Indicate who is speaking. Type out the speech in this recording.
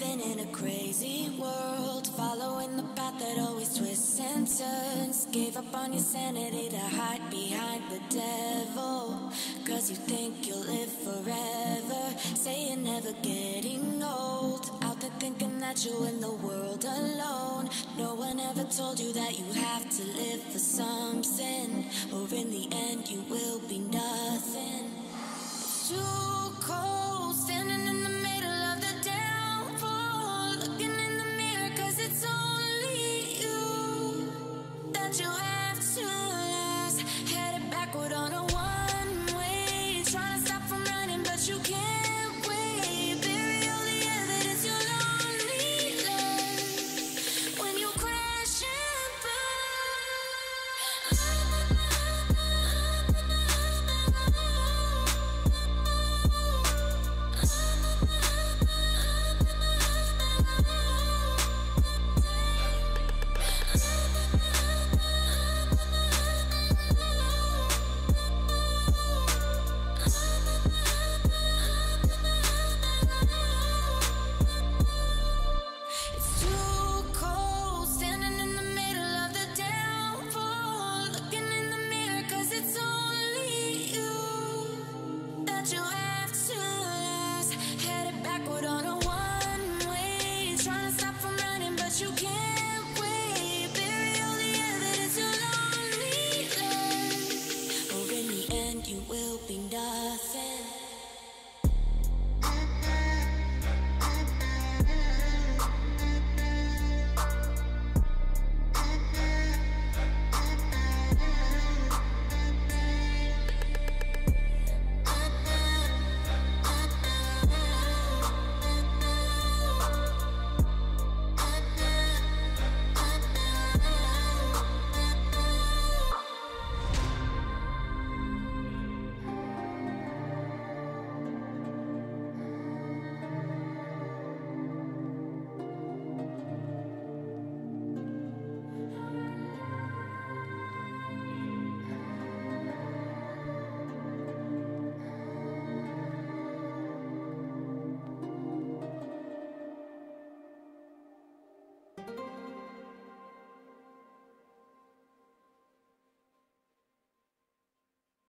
Speaker 1: Living in a crazy world, following the path that always twists and turns. Gave up on your sanity to hide behind the devil. Cause you think you'll live forever. Say you're never getting old. Out there thinking that you're in the world alone. No one ever told you that you have to live for something. Or in the end, you will be what you have.